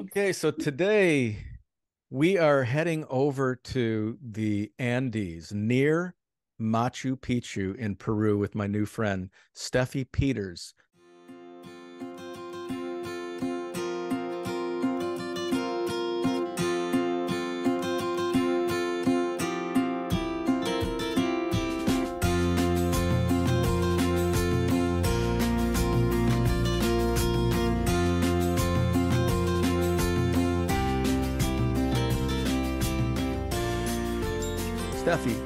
Okay, so today we are heading over to the Andes near Machu Picchu in Peru with my new friend, Steffi Pieters.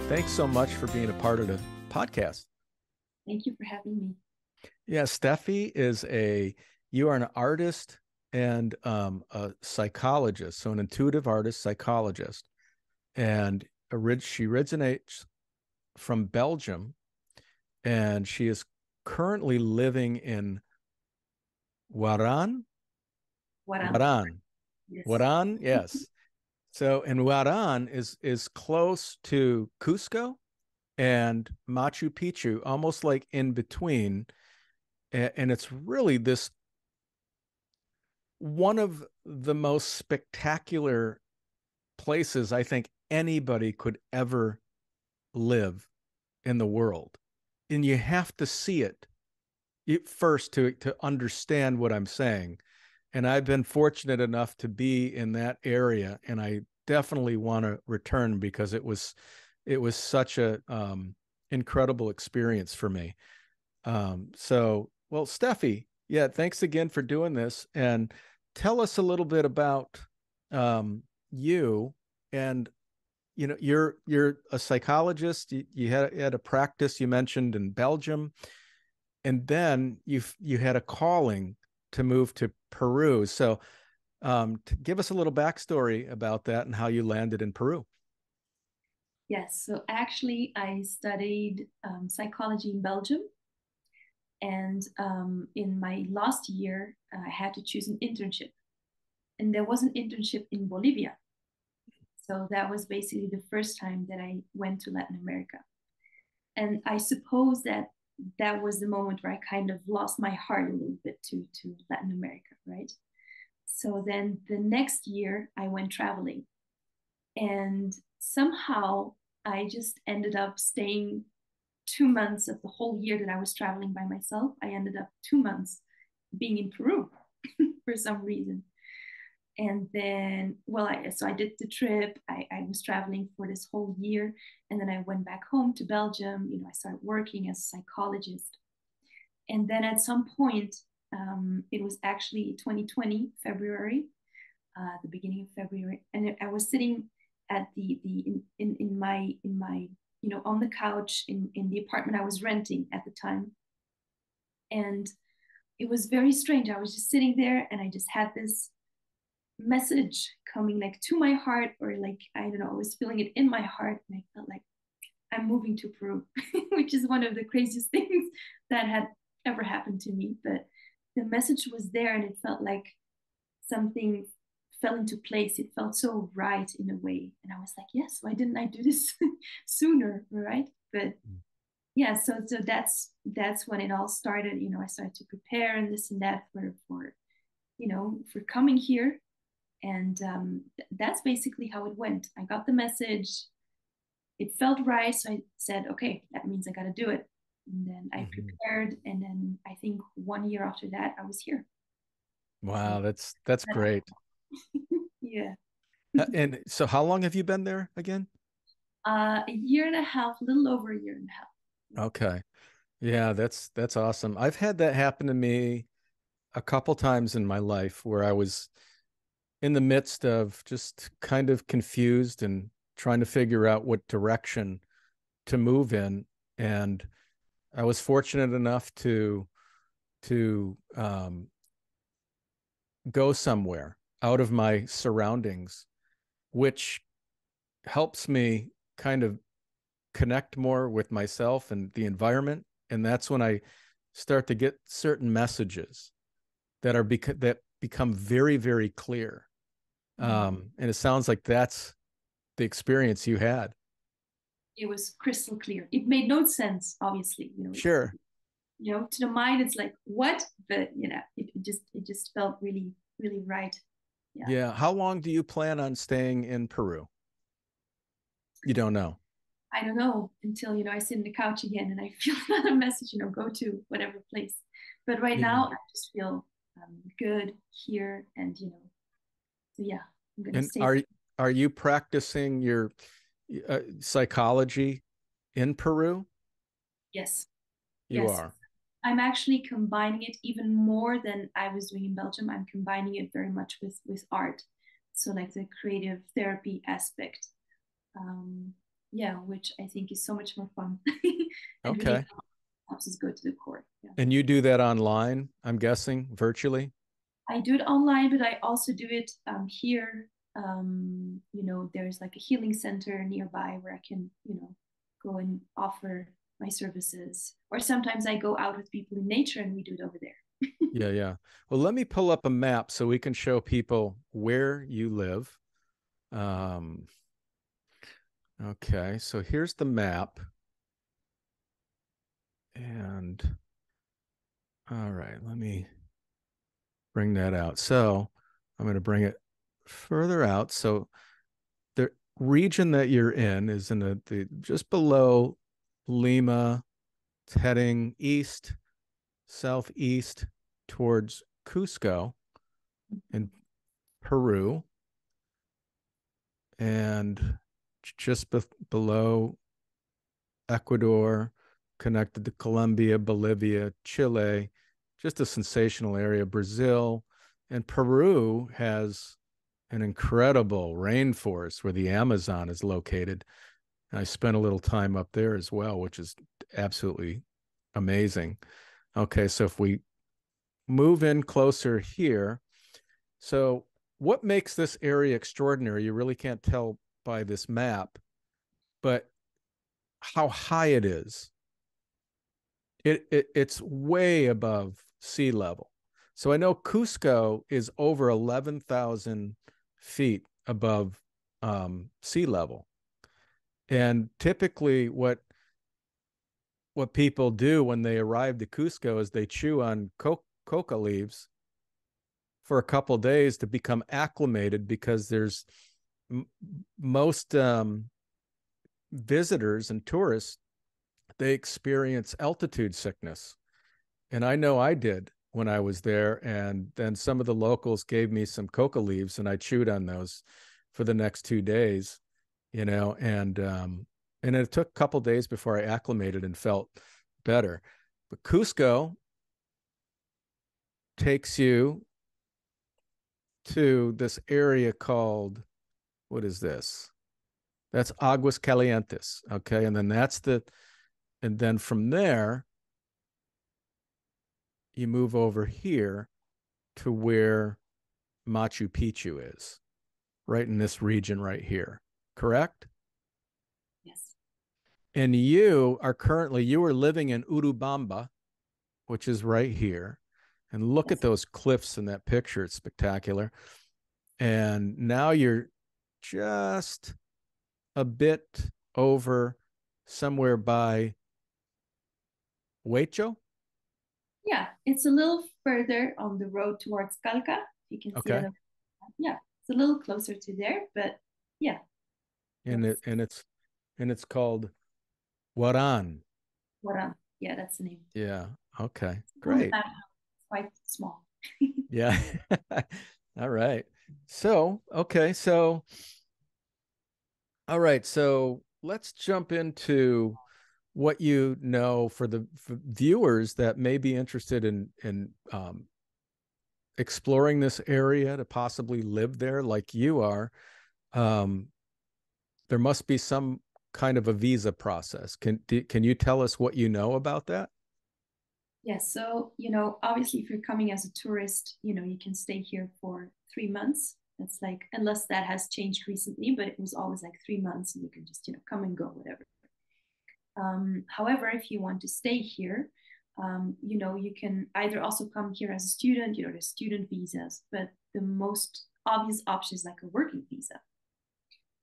Thanks so much for being a part of the podcast. Thank you for having me. Yeah, Steffi is a you are an artist and um, a psychologist, so an intuitive artist psychologist, and she originates from Belgium, and she is currently living in Huaran. Huaran. Huaran. Yes. Huaran, yes. So, and Huaran is is close to Cusco and Machu Picchu, almost like in between, and, it's really this one of the most spectacular places I think anybody could ever live in the world, and you have to see it first to to understand what I'm saying and I've been fortunate enough to be in that area, and I definitely want to return because it was it was such a um, incredible experience for me. Um, so, well, Steffi, yeah, thanks again for doing this, and tell us a little bit about um, you and you know you're you're a psychologist you, you had, had a practice you mentioned in belgium and then you you had a calling to move to Peru. So, um, to give us a little backstory about that and how you landed in Peru. Yes. So actually, I studied um, psychology in Belgium, and um, in my last year, I had to choose an internship, and there was an internship in Bolivia. So that was basically the first time that I went to Latin America. And I suppose that that was the moment where I kind of lost my heart a little bit to to Latin America, right? So then the next year I went traveling, and somehow I just ended up staying two months of the whole year that I was traveling by myself. I ended up two months being in Peru for some reason. And then, well, I, so I did the trip. I, I was traveling for this whole year. And then I went back home to Belgium. You know, I started working as a psychologist. And then at some point, um, it was actually 2020, February, uh, the beginning of February. And I was sitting at the, the in, in, in my, in my, you know, on the couch in, in the apartment I was renting at the time. And it was very strange. I was just sitting there and I just had this message coming like to my heart or like i don't know i was feeling it in my heart and i felt like i'm moving to peru which is one of the craziest things that had ever happened to me. But the message was there and it felt like something fell into place. It felt so right in a way. And i was like yes why didn't i do this sooner? Right? But mm. yeah so so that's that's when it all started. You know i started to prepare and this and that for for you know for coming here and um, th- that's basically how it went. I got the message. It felt right. So I said, okay, that means I got to do it. And then I mm-hmm. prepared. And then I think one year after that, I was here. Wow, that's that's great. yeah. and so, how long have you been there again? Uh, a year and a half, a little over a year and a half. Okay. Yeah, that's that's awesome. I've had that happen to me a couple times in my life where I was in the midst of just kind of confused and trying to figure out what direction to move in and i was fortunate enough to to um, go somewhere out of my surroundings which helps me kind of connect more with myself and the environment and that's when i start to get certain messages that are bec- that become very very clear. Um, and it sounds like that's the experience you had. It was crystal clear. It made no sense, obviously. You know, sure. You know, to the mind, it's like what, but you know, it, it just it just felt really, really right. Yeah. Yeah. How long do you plan on staying in Peru? You don't know. I don't know until you know I sit in the couch again and I feel another message, you know, go to whatever place. But right Yeah. now I just feel um, good here, and you know, yeah, I'm gonna And are are you practicing your uh, psychology in Peru? yes, You Yes. are. I'm actually combining it even more than I was doing in Belgium. I'm combining it very much with with art, so like the creative therapy aspect. Um, yeah, which I think is so much more fun. and really Okay. helps us go to the core. Yeah. And you do that online, I'm guessing, virtually? I do it online, but I also do it um, here. Um, you know, there's like a healing center nearby where I can, you know, go and offer my services. Or sometimes I go out with people in nature and we do it over there. Yeah, yeah. Well, let me pull up a map so we can show people where you live. Um, okay, so here's the map. And all right, let me bring that out. So I'm going to bring it further out. So the region that you're in is in the, the just below Lima. It's heading east, southeast towards Cusco in Peru. And just be- below Ecuador, connected to Colombia, Bolivia, Chile, just a sensational area. Brazil and Peru has an incredible rainforest where the Amazon is located. And I spent a little time up there as well, which is absolutely amazing. Okay, so if we move in closer here, so what makes this area extraordinary? You really can't tell by this map, but how high it is. It, it it's way above sea level. So I know Cusco is over eleven thousand feet above um, sea level, and typically what what people do when they arrive to Cusco is they chew on co- coca leaves for a couple days to become acclimated because there's m- most um, visitors and tourists they experience altitude sickness and i know i did when i was there and then some of the locals gave me some coca leaves and i chewed on those for the next two days you know and um and it took a couple days before i acclimated and felt better. But cusco takes you to this area called what is this? That's aguas calientes okay? And then that's the and then from there you move over here to where machu picchu is right in this region right here correct Yes. and you are currently you are living in urubamba which is right here and look Yes. at those cliffs in that picture it's spectacular and now you're just a bit over somewhere by Huecho. Yeah, it's a little further on the road towards Calca. You can see it. Yeah, it's a little closer to there, but yeah, and it and it's and it's called Huaran. Huaran. Yeah, that's the name. Yeah. Okay. Great. It's quite small. Yeah. all right. So, okay. So, all right. So let's jump into what you know for the for viewers that may be interested in in um, exploring this area to possibly live there like you are. Um, there must be some kind of a visa process. Can do- can you tell us what you know about that? Yes, so you know, obviously, if you're coming as a tourist, you know, you can stay here for three months. That's like, unless that has changed recently, but it was always like three months, and you can just, you know, come and go, whatever. Um, however, if you want to stay here, um, you know, you can either also come here as a student, you know, there's student visas, but the most obvious option is like a working visa,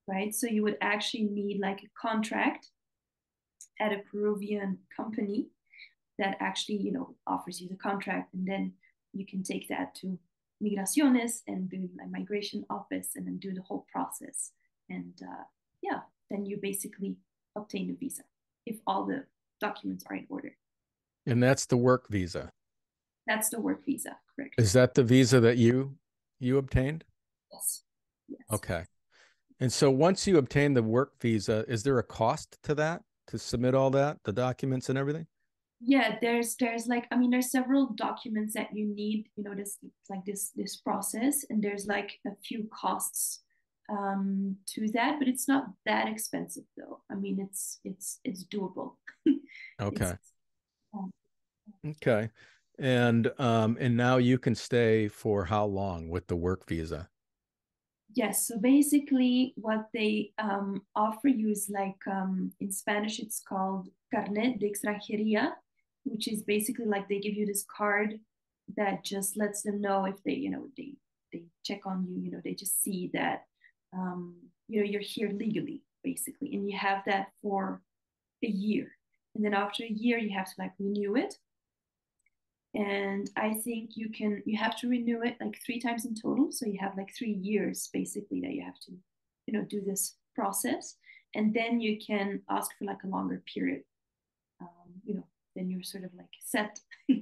right? So you would actually need like a contract at a Peruvian company that actually, you know, offers you the contract, and then you can take that to migraciones and do a migration office and then do the whole process. And uh, yeah, then you basically obtain a visa if all the documents are in order. And that's the work visa. That's the work visa, correct? Is that the visa that you you obtained? Yes. yes. Okay. And so once you obtain the work visa, is there a cost to that to submit all that, the documents and everything? Yeah, there's there's like I mean there's several documents that you need, you know, this like this this process and there's like a few costs um to that, but it's not that expensive though. I mean it's it's it's doable. okay. It's, um, okay. And um and now you can stay for how long with the work visa? Yes, so basically what they um, offer you is like um, in Spanish it's called carnet de extranjería, which is basically like they give you this card that just lets them know if they, you know, they they check on you, you know, they just see that um, you know you're here legally basically, and you have that for a year, and then after a year you have to like renew it, and i think you can you have to renew it like three times in total. So you have like three years basically that you have to you know do this process. And then you can ask for like a longer period. Um, you know then you're sort of like set.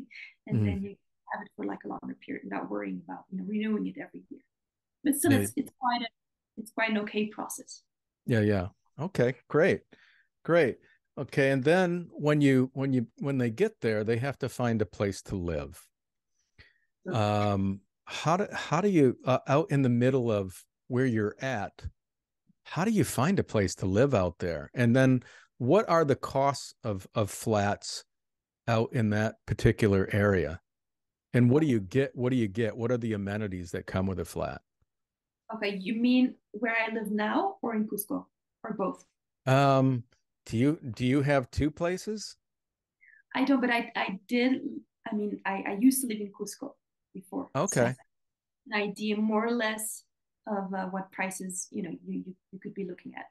And mm. then you have it for like a longer period without worrying about you know renewing it every year. But still yeah. it's, it's quite a it's quite an okay process yeah yeah okay great great Okay, and then when you when you when they get there, they have to find a place to live. Um, how do how do you uh, out in the middle of where you're at? How do you find a place to live out there? And then what are the costs of of flats out in that particular area? And what do you get? What do you get? What are the amenities that come with a flat? Okay, you mean where I live now or in Cusco or both? Um, do you do you have two places? I don't, but I I did. I mean, I I used to live in Cusco before. Okay. So an idea more or less of uh, what prices you know you, you you could be looking at.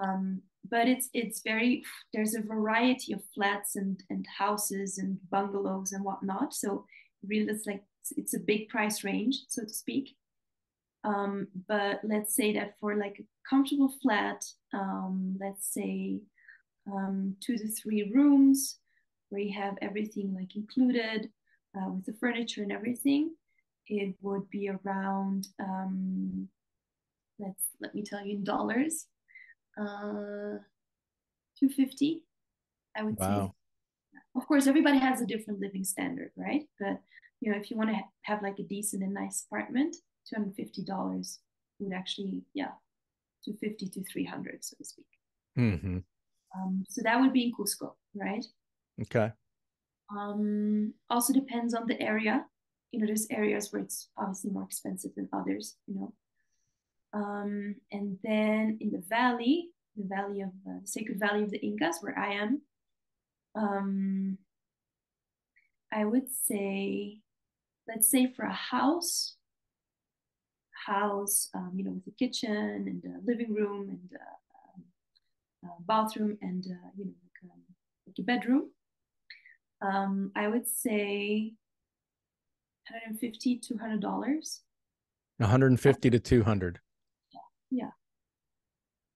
Um, but it's it's very there's a variety of flats and and houses and bungalows and whatnot. So really, it's like it's a big price range, so to speak. Um, but let's say that for like a comfortable flat, um, let's say um, two to three rooms where you have everything like included uh, with the furniture and everything, it would be around, um, let's let me tell you in dollars, uh, 250, I would wow. say. Of course, everybody has a different living standard, right? But you know, if you want to ha- have like a decent and nice apartment, $250 would actually, yeah, 250 to 300, so to speak. Mm-hmm. Um, so that would be in Cusco, right? Okay. Um, also depends on the area. You know, there's areas where it's obviously more expensive than others, you know. Um, and then in the valley, the valley of uh, the Sacred Valley of the Incas, where I am, um, I would say, let's say for a house, house, um, you know, with a kitchen and a living room and a, um, a bathroom and uh, you know, like, um, like a bedroom. Um, I would say 150 to 200 dollars. 150 to 200 yeah,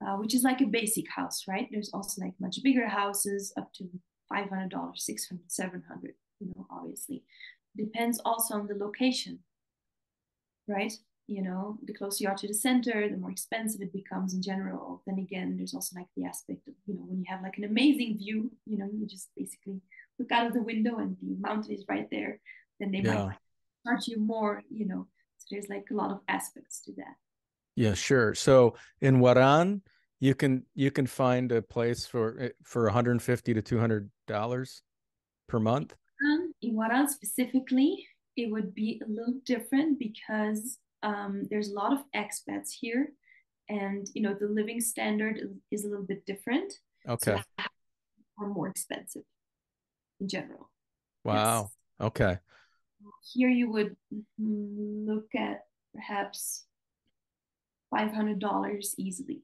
Uh, which is like a basic house right? There's also like much bigger houses up to 500 dollars 600 700 you know obviously. Depends also on the location right you know, the closer you are to the center, the more expensive it becomes in general. Then again, there's also like the aspect of, you know, when you have like an amazing view, you know, you just basically look out of the window and the mountain is right there, then they yeah. might charge you more, you know. So there's like a lot of aspects to that. Yeah, sure. So in Huaran, you can you can find a place for eh, for 150 to 200 dollars per month. Um, in Huaran specifically, it would be a little different because um, there's a lot of expats here. And you know the living standard is a little bit different. Okay. so are more expensive in general. Wow. Yes. okay. Here you would look at perhaps $500 easily.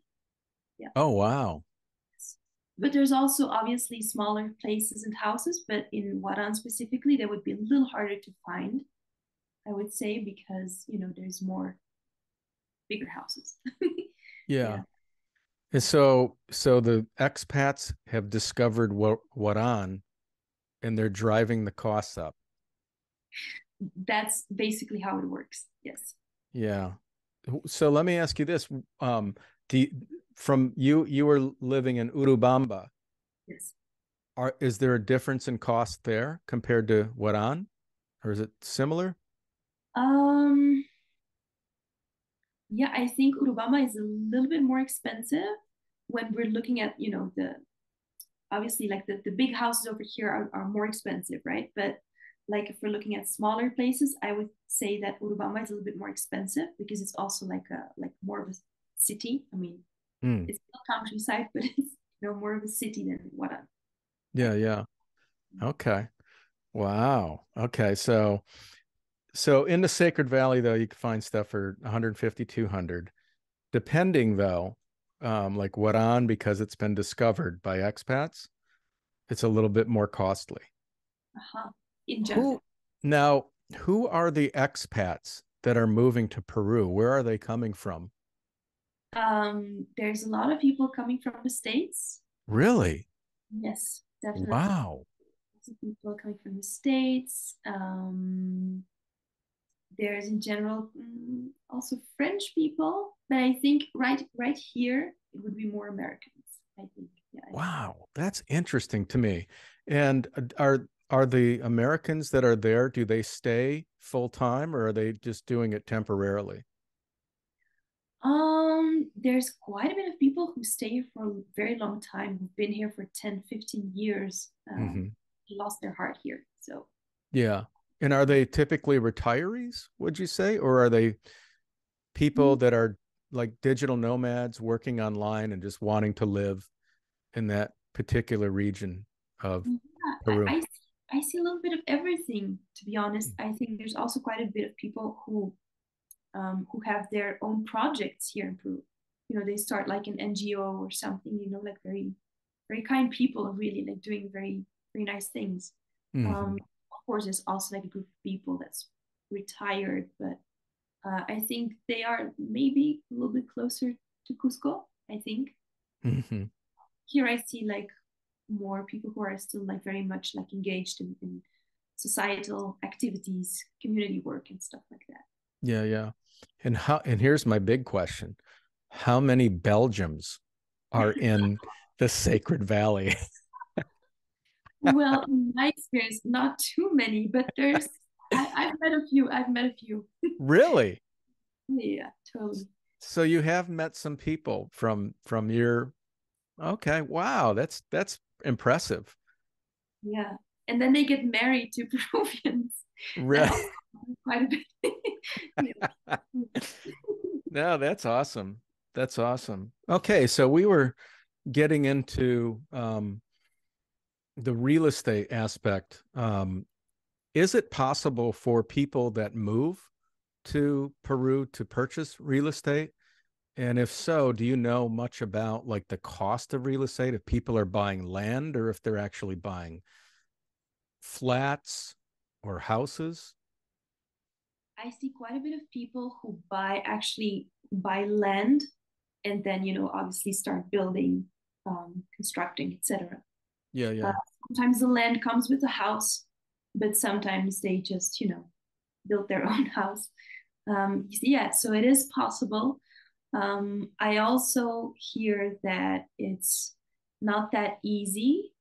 Yeah. Oh wow. But there's also obviously smaller places and houses but in Huaran specifically they would be a little harder to find I would say, because you know there's more bigger houses. yeah. yeah. And so so the expats have discovered what what on and they're driving the costs up. That's basically how it works. Yes. Yeah. So let me ask you this. Um do you, from you you were living in Urubamba. Yes. Are is there a difference in cost there compared to Huaran? Or is it similar? Um yeah, I think Urubamba is a little bit more expensive when we're looking at, you know, the obviously like the, the big houses over here are, are more expensive, right? But like if we're looking at smaller places, I would say that Urubamba is a little bit more expensive because it's also like a like more of a city. I mean, mm. it's not countryside, but it's you know more of a city than Huaran. Yeah, yeah. Okay. Wow. Okay. So so in the Sacred Valley, though, you can find stuff for 150, 200. Depending, though, um, like Huaran, because it's been discovered by expats, it's a little bit more costly. Uh-huh. In general. Who, now, who are the expats that are moving to Peru? Where are they coming from? Um, there's a lot of people coming from the States. Really? Yes, definitely. Wow. People coming from the States. Um, there's in general um, also French people, but I think right right here it would be more Americans. I think. Yeah, wow, that's interesting to me. And uh, are are the Americans that are there? Do they stay full time, or are they just doing it temporarily? Um, there's quite a bit of people who stay for a very long time, who've been here for 10, 15 years, um, mm-hmm. lost their heart here. So, yeah. And are they typically retirees, would you say? Or are they people mm-hmm. that are like digital nomads working online and just wanting to live in that particular region of yeah, Peru? I, I, see a little bit of everything, to be honest. Mm. I think there's also quite a bit of people who um, who have their own projects here in Peru. You know, they start like an NGO or something, you know, like very, very kind people, really, like doing very, very nice things. Mm-hmm. Um, course, there's also like a group of people that's retired, but uh, I think they are maybe a little bit closer to Cusco. I think mm-hmm. here I see like more people who are still like very much like engaged in, in societal activities, community work, and stuff like that. Yeah, yeah. And how? And here's my big question: How many Belgians are in the Sacred Valley? well, in my experience, not too many, but there's I, have met a few. I've met a few. really? Yeah, totally. So you have met some people from from your okay, wow, that's that's impressive. Yeah. And then they get married to Peruvians. Right. Quite a bit. no, that's awesome. That's awesome. Okay, so we were getting into um the real estate aspect um, is it possible for people that move to peru to purchase real estate? And if so do you know much about like the cost of real estate if people are buying land or if they're actually buying flats or houses? I see quite a bit of people who buy actually buy land and then you know obviously start building um, constructing etc yeah, yeah. Uh, sometimes the land comes with a house, but sometimes they just, you know, build their own house. Um, yeah, so it is possible. Um, I also hear that it's not that easy.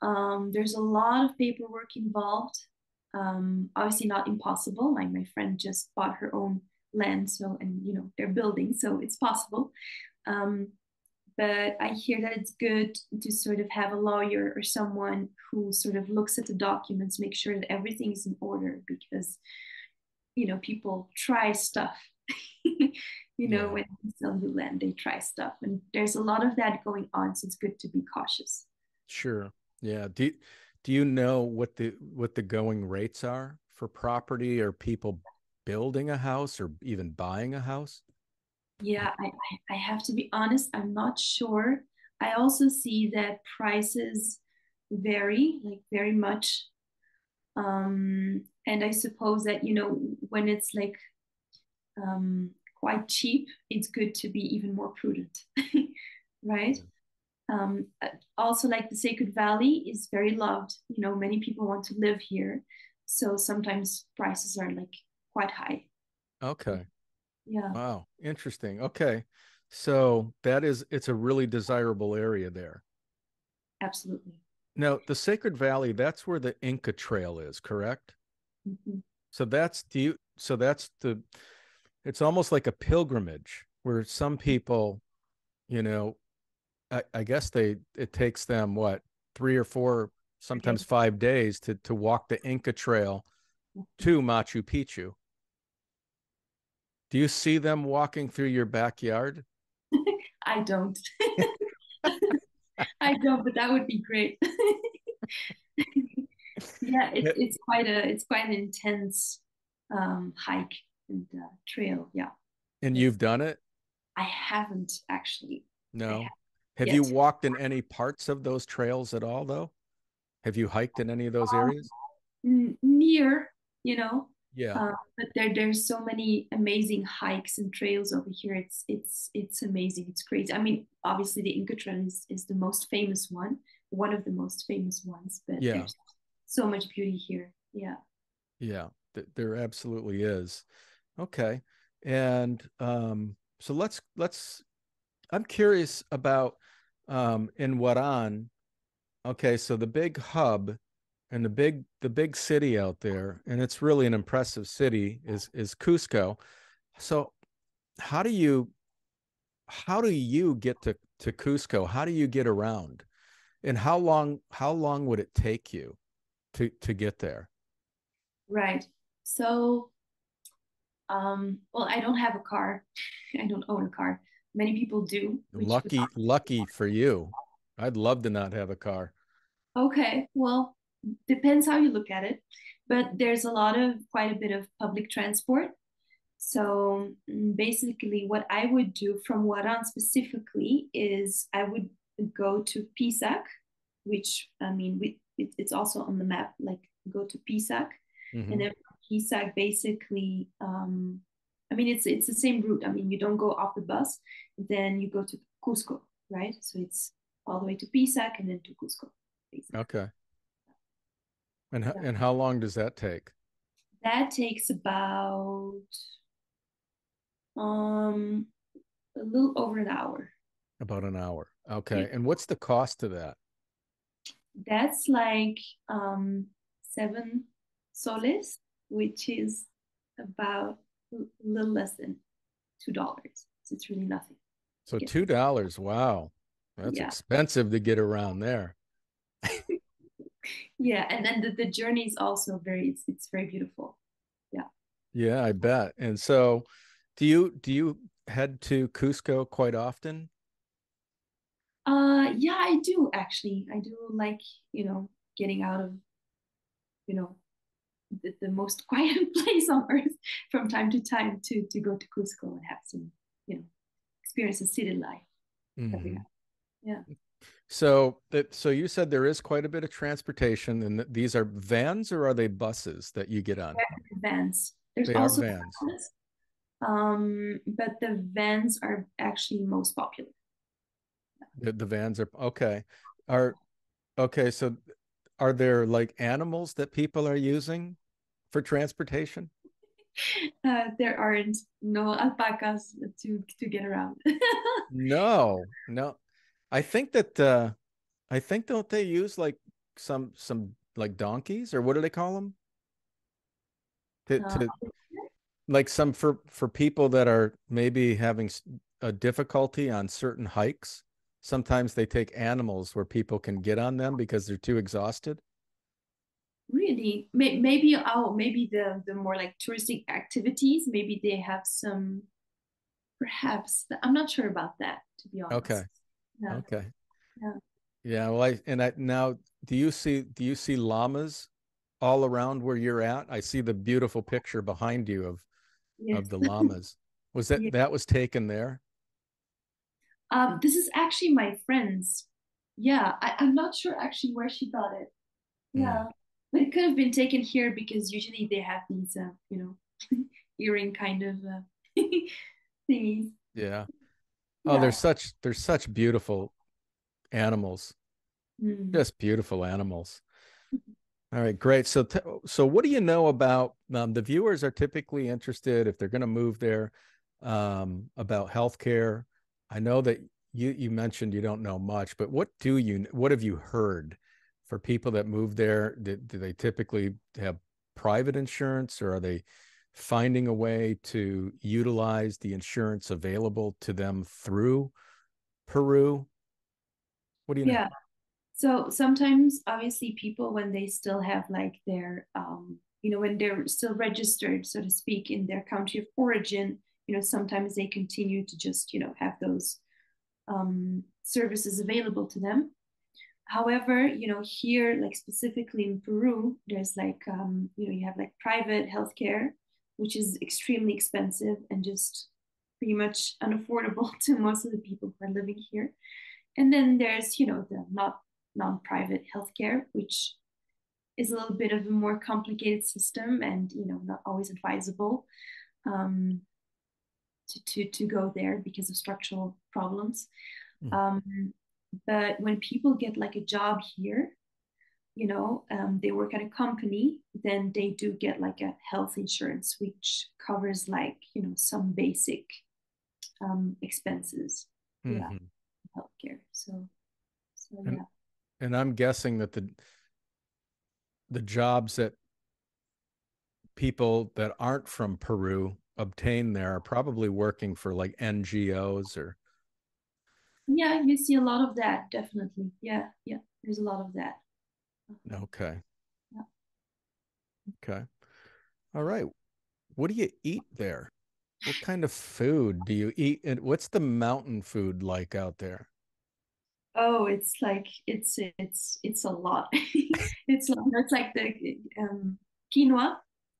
Um, there's a lot of paperwork involved. Um, obviously, not impossible. Like my friend just bought her own land, so and you know they're building, so it's possible. Um, but I hear that it's good to sort of have a lawyer or someone who sort of looks at the documents, make sure that everything is in order because, you know, people try stuff. you know, yeah. when you sell new land, they try stuff, and there's a lot of that going on. So it's good to be cautious. Sure. Yeah. Do Do you know what the what the going rates are for property or people building a house or even buying a house? Yeah, I, I have to be honest, I'm not sure. I also see that prices vary, like very much. Um, and I suppose that you know when it's like um, quite cheap, it's good to be even more prudent, right? Um, also, like the Sacred Valley is very loved. You know, many people want to live here, so sometimes prices are like quite high. Okay. Yeah. Wow. Interesting. Okay. So that is it's a really desirable area there. Absolutely. Now, the Sacred Valley, that's where the Inca Trail is, correct? Mm-hmm. So that's do you so that's the it's almost like a pilgrimage where some people, you know, I, I guess they it takes them what three or four, sometimes five days to to walk the Inca Trail to Machu Picchu. Do you see them walking through your backyard? I don't. I don't, but that would be great. yeah, it's it's quite a it's quite an intense um, hike and uh, trail. Yeah. And you've done it? I haven't actually. No. Have Yet. you walked in any parts of those trails at all, though? Have you hiked in any of those areas? N- near, you know, Yeah. uh, but there there's so many amazing hikes and trails over here. It's it's it's amazing. It's crazy. I mean, obviously the Inca Trail is, is the most famous one, one of the most famous ones. But Yeah. there's so much beauty here. Yeah. Yeah, th- there absolutely is. Okay. And um, so let's let's I'm curious about um in Huaran. Okay, so the big hub and the big the big city out there, and it's really an impressive city is is Cusco. So how do you how do you get to to Cusco? How do you get around? And how long how long would it take you to to get there? Right. So, um, well, I don't have a car. I don't own a car. Many people do. Lucky, lucky for you. I'd love to not have a car. Okay, well, depends how you look at it, but there's a lot of quite a bit of public transport. So mm, basically, what I would do from Huaran specifically is I would go to Pisac, which I mean, we, it, it's also on the map. Like go to Pisac, Mhm. and then from Pisac, basically, um, I mean, it's it's the same route. I mean, you don't go off the bus, then you go to Cusco, right? So it's all the way to Pisac and then to Cusco. Basically. Okay. And ho- Yeah. and how long does that take? That takes about um a little over an hour. About an hour. Okay. And what's the cost of that? That's like um seven soles, which is about a little less than two dollars. So it's really nothing. So two dollars. Wow. That's Yeah. expensive to get around there. Yeah, and then the, the journey is also very it's it's very beautiful. Yeah, Yeah, I bet. And so do you do you head to Cusco quite often? Uh yeah, I do actually. I do like, you know, getting out of, you know, the, the most quiet place on earth from time to time to to go to Cusco and have some, you know, experience the city life. Mhm. Yeah. So that so you said there is quite a bit of transportation and th- these are vans or are they buses that you get on? Vans. There's They also vans. buses, Um, but the vans are actually most popular. The, the vans are okay. Are okay, so are there like animals that people are using for transportation? Uh, there aren't no alpacas to to get around. No, no. I think that uh I think don't they use like some some like donkeys or what do they call them? To, Uh, like some for for people that are maybe having a difficulty on certain hikes. Sometimes they take animals where people can get on them because they're too exhausted. Really, May- maybe oh, maybe the the more like touristic activities. Maybe they have some, perhaps. I'm not sure about that, to be honest. Okay. Yeah. Okay. Yeah. Yeah, well, I and I now do you see do you see llamas all around where you're at? I see the beautiful picture behind you of Yes. of the llamas. Was that Yeah. that was taken there? Um, this is actually my friend's. Yeah, I, I'm not sure actually where she got it. Hmm. Yeah. but it could have been taken here because usually they have these, uh, you know, earring kind of uh, thingies. Yeah. Oh, yeah. there's such there's such beautiful animals, mm. just beautiful animals. All right, great. So, t- so what do you know about um, the viewers are typically interested if they're going to move there um, about healthcare? I know that you you mentioned you don't know much, but what do you what have you heard for people that move there? Do, do they typically have private insurance, or are they finding a way to utilize the insurance available to them through Peru? What do you know? Yeah. So sometimes, obviously, people when they still have like their, um, you know, when they're still registered, so to speak, in their country of origin, you know, sometimes they continue to just, you know, have those um, services available to them. However, you know, here, like specifically in Peru, there's like, um, you know, you have like private healthcare, which is extremely expensive and just pretty much unaffordable to most of the people who are living here. And then there's, you know, the not non-private healthcare, which is a little bit of a more complicated system and you know not always advisable um, to, to, to go there because of structural problems. Mm. Um, but when people get like a job here, you know, um, they work at a company, then they do get like a health insurance, which covers like, you know, some basic um, expenses. Mm-hmm. Yeah, healthcare. So, so yeah and I'm guessing that the the jobs that people that aren't from Peru obtain there are probably working for like NGOs or yeah you see a lot of that definitely yeah yeah there's a lot of that okay. Yeah. okay. All right. What do you eat there? What kind of food do you eat and what's the mountain food like out there? Oh it's like it's it's it's a lot. It's like it's like the um quinoa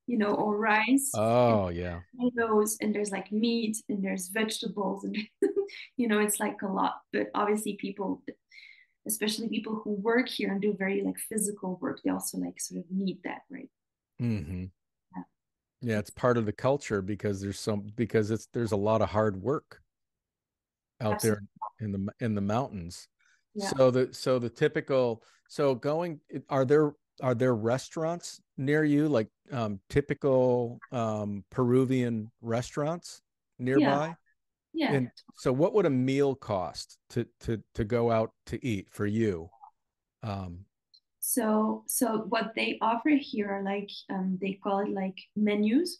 you know or rice. Oh yeah. Those and there's like meat and there's vegetables and you know it's like a lot but obviously people especially people who work here and do very like physical work they also like sort of need that right mm-hmm. yeah. yeah it's part of the culture because there's some because it's there's a lot of hard work out Absolutely. there in the in the mountains so the so the typical so going are there are there restaurants near you like um, typical um, Peruvian restaurants nearby? Yeah. Yeah. And so what would a meal cost to to to go out to eat for you? Um, so so what they offer here are like um, they call it like menus,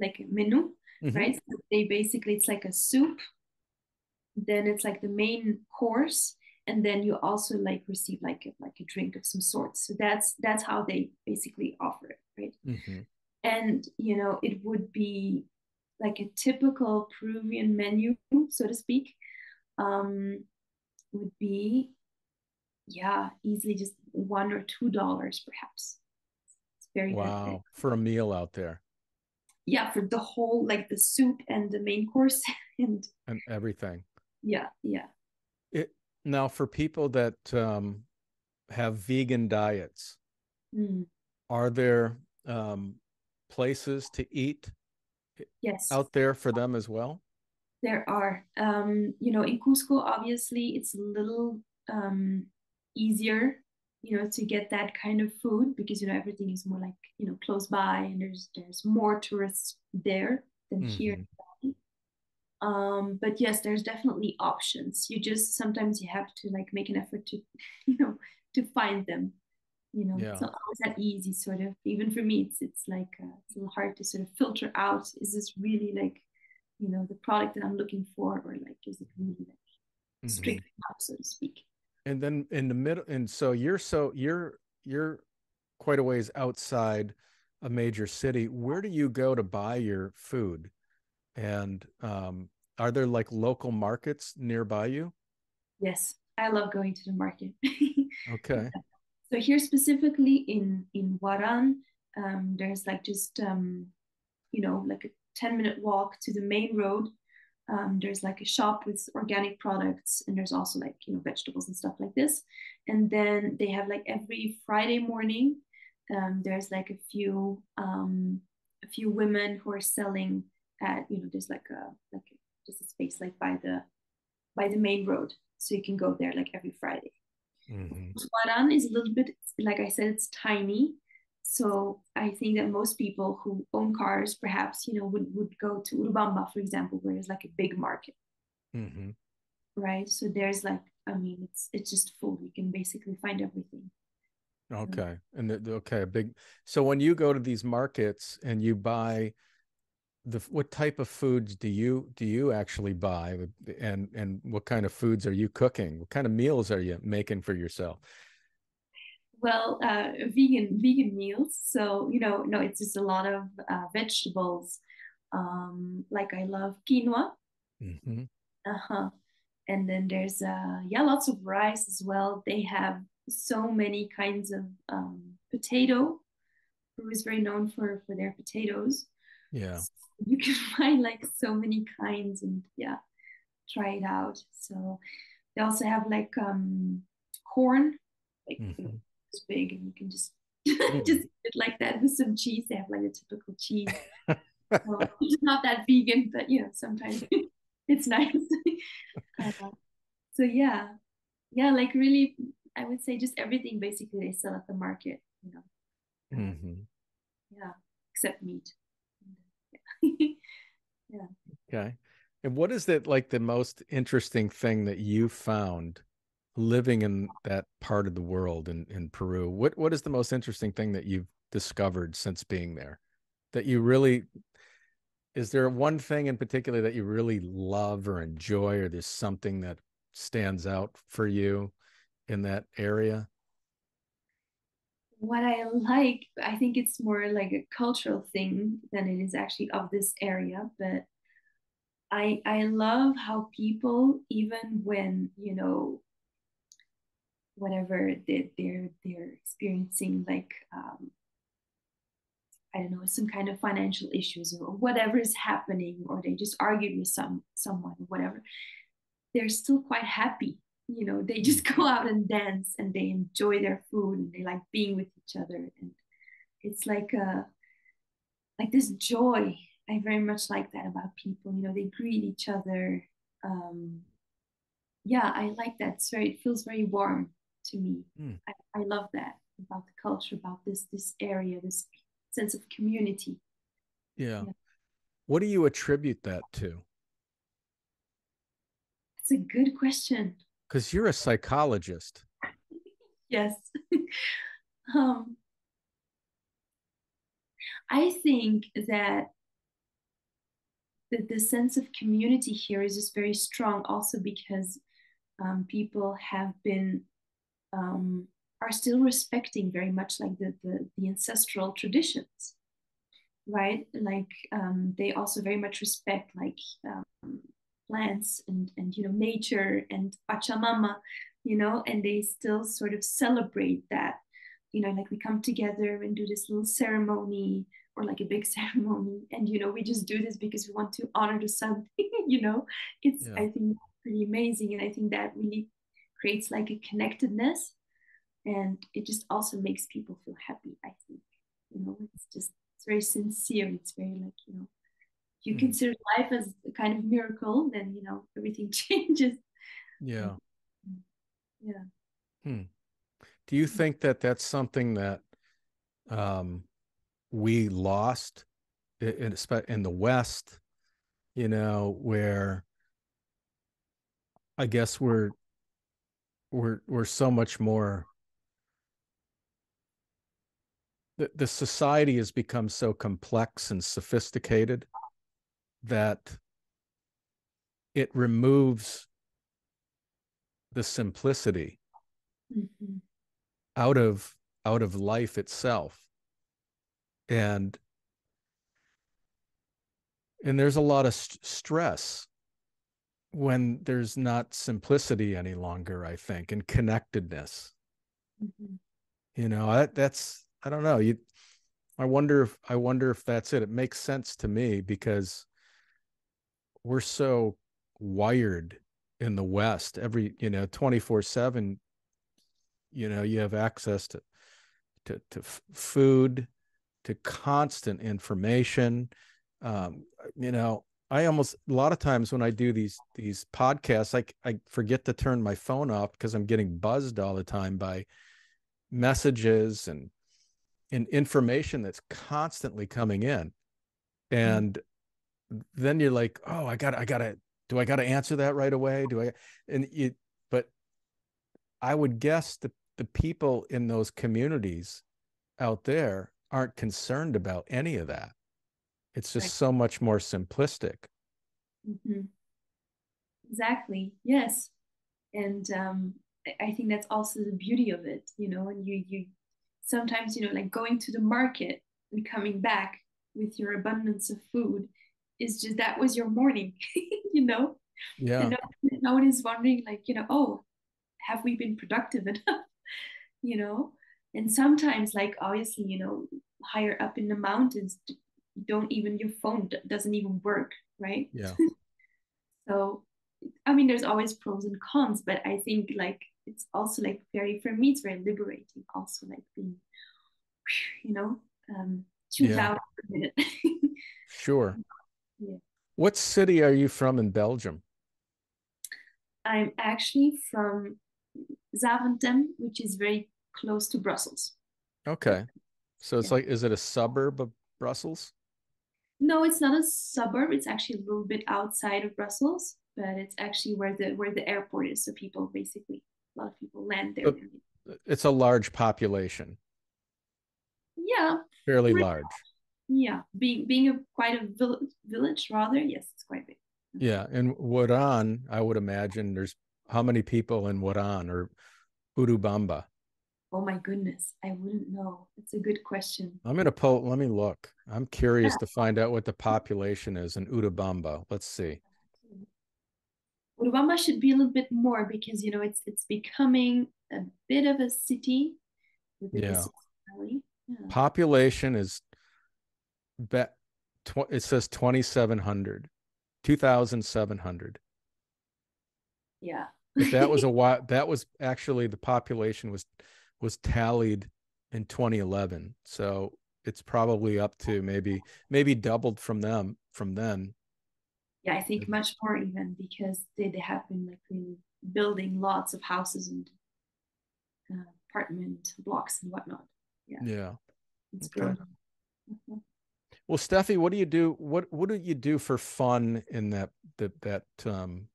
like menu, mm-hmm. right? So they basically it's like a soup. Then it's like the main course, and then you also like receive like a, like a drink of some sort so that's that's how they basically offer it right mm-hmm. and you know it would be like a typical peruvian menu so to speak um would be yeah easily just one or two dollars perhaps. It's very wow. for a meal out there. Yeah for the whole like the soup and the main course and and everything. Yeah yeah. It now, for people that um, have vegan diets, mm. are there um, places to eat yes. out there for them as well? There are. Um, you know, in Cusco, obviously, it's a little um, easier, you know, to get that kind of food because you know everything is more like you know close by, and there's there's more tourists there than mm-hmm. here um but yes there's definitely options you just sometimes you have to like make an effort to you know to find them you know yeah. it's not always that easy sort of even for me it's it's like uh, it's a little hard to sort of filter out is this really like you know the product that i'm looking for or like is it really like mm-hmm. strictly up so to speak and then in the middle and so you're so you're you're quite a ways outside a major city where do you go to buy your food and um, are there like local markets nearby you? Yes, I love going to the market. okay. So here specifically in in Huaran, um, there's like just um, you know like a ten minute walk to the main road. Um, there's like a shop with organic products, and there's also like you know vegetables and stuff like this. And then they have like every Friday morning, um, there's like a few um, a few women who are selling at you know there's like a like just a space like by the by the main road so you can go there like every friday mm-hmm. is a little bit like i said it's tiny so i think that most people who own cars perhaps you know would, would go to urubamba for example where it's like a big market mm-hmm. right so there's like i mean it's it's just full you can basically find everything Okay. And the, okay, a big. So when you go to these markets and you buy the what type of foods do you do you actually buy and and what kind of foods are you cooking? What kind of meals are you making for yourself? Well, uh, vegan vegan meals. So you know, no, it's just a lot of uh, vegetables. Um, like I love quinoa. Mm-hmm. Uh huh. And then there's uh, yeah, lots of rice as well. They have so many kinds of um, potato. Peru is very known for for their potatoes. Yeah, you can find like so many kinds, and yeah, try it out. So they also have like um, corn, like mm-hmm. it's big, and you can just mm. just eat it like that with some cheese. They have like a typical cheese. so it's not that vegan, but you know sometimes it's nice. uh, so yeah, yeah, like really I would say just everything basically they sell at the market, you know. Mm-hmm. Yeah, except meat. yeah. Okay. And what is that like the most interesting thing that you found living in that part of the world in, in Peru? What what is the most interesting thing that you've discovered since being there? That you really is there one thing in particular that you really love or enjoy, or there's something that stands out for you in that area? What I like, I think it's more like a cultural thing than it is actually of this area, but I I love how people, even when, you know, whatever they, they're they're experiencing like um, I don't know, some kind of financial issues or whatever is happening, or they just argued with some someone, whatever, they're still quite happy you know they just go out and dance and they enjoy their food and they like being with each other. And it's like a uh, like this joy. I very much like that about people you know they greet each other. Um yeah i like that. It's very it feels very warm to me. Mm. I, I love that about the culture about this this area this sense of community. Yeah. yeah. what do you attribute that to? It's a good question because you're a psychologist. yes. um, I think that the, the sense of community here is just very strong, also because um, people have been um, are still respecting very much like the, the, the ancestral traditions right like um, they also very much respect like um, plants and and you know nature and pachamama you know and they still sort of celebrate that you know like we come together and do this little ceremony or like a big ceremony. And you know we just do this because we want to honor the sun you know? It's yeah. i think pretty amazing. And i think that really creates like a connectedness. And it just also makes people feel happy i think. You know it's just it's very sincere. It's very like you know you mm. consider life as a kind of miracle, then you know everything changes. Yeah. Yeah. Hmm. Do you think that that's something that um, we lost in, in the West? You know, where I guess we're we're we're so much more the, the society has become so complex and sophisticated that it removes the simplicity mm-hmm. out of out of life itself and and there's a lot of st- stress when there's not simplicity any longer i think and connectedness mm-hmm. you know that that's i don't know you i wonder if i wonder if that's it it makes sense to me because we're so wired in the West. Every you know, twenty four seven. You know, you have access to to to f- food to constant information um, you know i almost a lot of times when i do these these podcasts i i forget to turn my phone off because i'm getting buzzed all the time by messages and and information that's constantly coming in mm-hmm. and then you're like oh i got i got to do i got to answer that right away? Do i and you but i would guess the the people in those communities out there aren't concerned about any of that. It's just so much more simplistic. Mm-hmm. exactly yes. And um i think that's also the beauty of it you know and you you sometimes you know like going to the market and coming back with your abundance of food is just that was your morning you know? Yeah. And no, no one is wondering like you know oh have we been productive enough? You know? And sometimes like obviously you know higher up in the mountains don't even your phone doesn't even work right? Yeah. So i mean there's always pros and cons but i think like it's also like very for me it's very liberating also like being you know um too yeah. loud a minute. Sure. What city are you from in belgium i'm actually from zaventem which is very close to brussels okay so it's yeah. like is it a suburb of brussels no it's not a suburb it's actually a little bit outside of brussels but it's actually where the where the airport is so people basically a lot of people land there. it's a large population. Yeah. Fairly large. Yeah, being being a quite a village, village rather. Yes, it's quite big. Mm-hmm. Yeah, and Huaran, I would imagine there's how many people in Huaran or Urubamba? Oh my goodness, I wouldn't know. It's a good question. I'm gonna pull. Let me look. I'm curious yeah. to find out what the population is in Urubamba. Let's see. Urubamba should be a little bit more because you know it's it's becoming a bit of a city. Yeah. yeah. Population is bet tw- it says 2700 2700 yeah if that was a while that was actually the population was was tallied in 2011 so it's probably up to maybe maybe doubled from them from then yeah, I think much more even because they, they have been like really building lots of houses and uh, apartment blocks and whatnot. Yeah. Yeah. It's okay. Mm-hmm. Well, Steffi, what do you do? What what do you do for fun in that that that um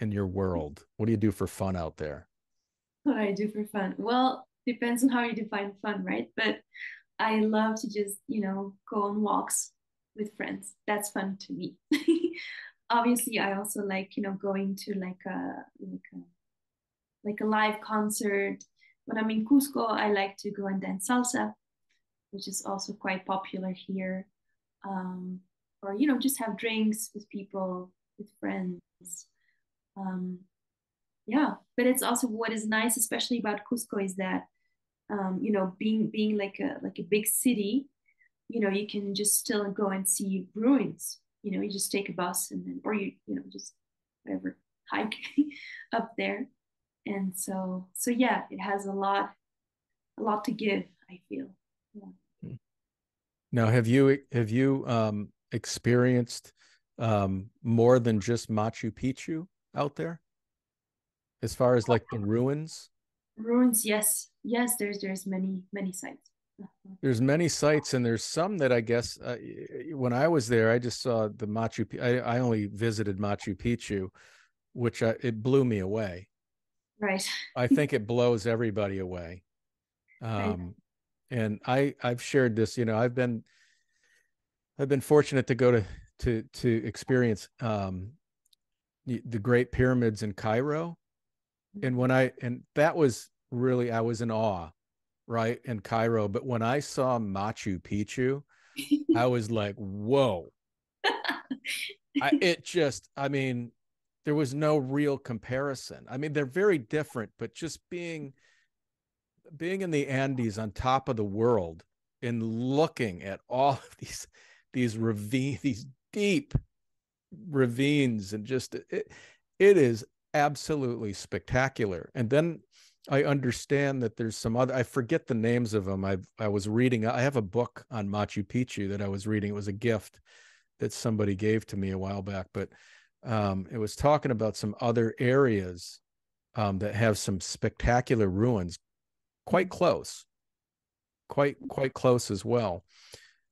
in your world? What do you do for fun out there? What do I do for fun? Well, depends on how you define fun, right? But I love to just, you know, go on walks with friends. That's fun to me. obviously I also like you know going to like a like a like a live concert. When I'm in Cusco, I like to go and dance salsa, which is also quite popular here. Um, or you know just have drinks with people with friends. Um, yeah, but it's also what is nice, especially about Cusco, is that um, you know being being like a like a big city, you know you can just still go and see ruins you know you just take a bus and then or you you know just whatever hike up there and so so yeah it has a lot a lot to give i feel yeah. Now have you have you um experienced um more than just machu picchu out there as far as like the ruins ruins yes yes there's there's many many sites there's many sites, and there's some that I guess uh, when I was there, I just saw the Machu. I, I only visited Machu Picchu, which I, it blew me away. Right. I think it blows everybody away. Um. And I I've shared this. You know, I've been I've been fortunate to go to to to experience um, the Great Pyramids in Cairo, and when I and that was really I was in awe right in Cairo. But when I saw Machu Picchu, I was like, whoa. I, it just, I mean, there was no real comparison. I mean, they're very different, but just being being in the Andes on top of the world and looking at all of these these ravine these deep ravines and just it, it is absolutely spectacular. And then I understand that there's some other I forget the names of them. I I was reading I have a book on Machu Picchu that I was reading. It was a gift that somebody gave to me a while back, but um, it was talking about some other areas um, that have some spectacular ruins quite close quite quite close as well.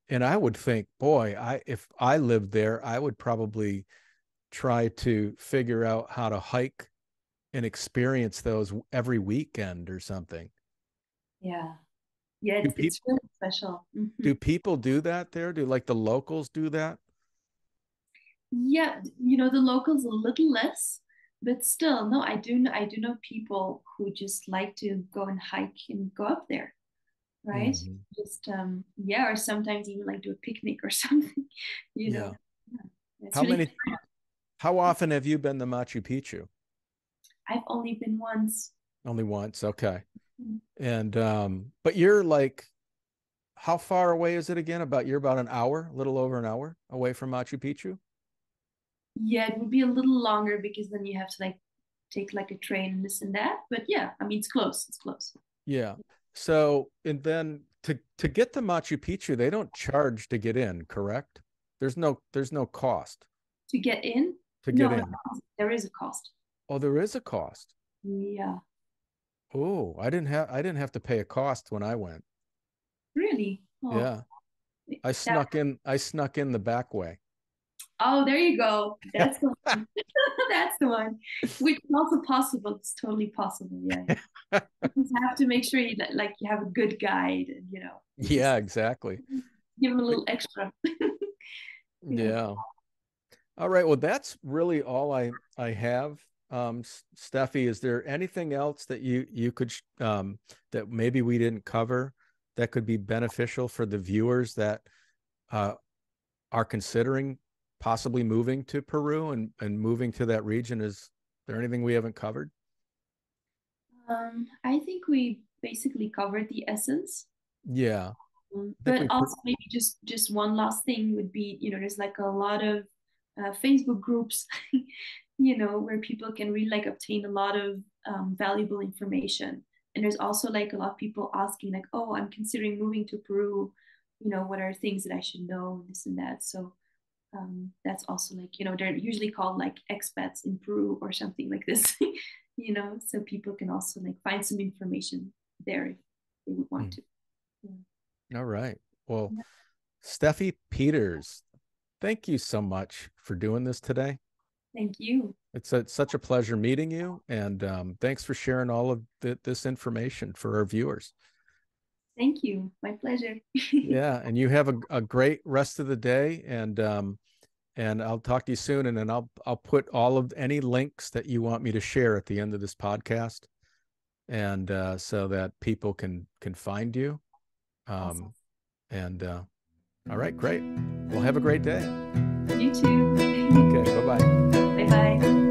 And i would think boy i if i lived there i would probably try to figure out how to hike and experience those every weekend or something. Yeah. Yeah it's, people, it's really special. Mm-hmm. do people do that there? Do like the locals do that? Yeah you know the locals a little less but still no i do i do know people who just like to go and hike and go up there right mm-hmm. just um yeah or sometimes even like do a picnic or something you know yeah. how really many fun. how often have you been to machu picchu i've only been once only once okay mm-hmm. and um but you're like how far away is it again about you're about an hour a little over an hour away from machu picchu yeah it would be a little longer because then you have to like take like a train and this and that but yeah i mean it's close it's close yeah so, and then to to get to Machu Picchu, they don't charge to get in, correct? There's no there's no cost to get in. To get no, in, there is a cost. Oh, there is a cost. Yeah. Oh, I didn't have I didn't have to pay a cost when I went. Really? Oh. Yeah. I snuck in I snuck in the back way. Oh, there you go. That's the one. That's the one. Which is also possible. It's totally possible. Yeah. you have to make sure you like you have a good guide and you know. Yeah, exactly. Give them a little extra. yeah. yeah. All right. Well, that's really all I I have. Um, Steffi, is there anything else that you you could um that maybe we didn't cover that could be beneficial for the viewers that uh, are considering possibly moving to Peru and, and moving to that region? Is there anything we haven't covered? Um, I think we basically covered the essence. Yeah. Um, but also maybe just just one last thing would be, you know, there's like a lot of uh, Facebook groups, you know, where people can really like obtain a lot of um, valuable information. And there's also like a lot of people asking like, oh, I'm considering moving to Peru. You know, what are things that I should know, this and that. So um, that's also like you know they're usually called like expats in Peru or something like this, you know, so people can also like find some information there if they would want mm. to. Yeah. All right. Well, yeah. Steffi Pieters, thank you so much for doing this today. Thank you. It's, a, it's such a pleasure meeting you, and um, thanks for sharing all of the, this information for our viewers. Thank you. My pleasure. yeah, and you have a, a great rest of the day, and um, and I'll talk to you soon. And then I'll I'll put all of any links that you want me to share at the end of this podcast, and uh, so that people can can find you. Um, awesome. And uh, all right, great. Well, have a great day. You too. okay. Bye bye. Bye bye.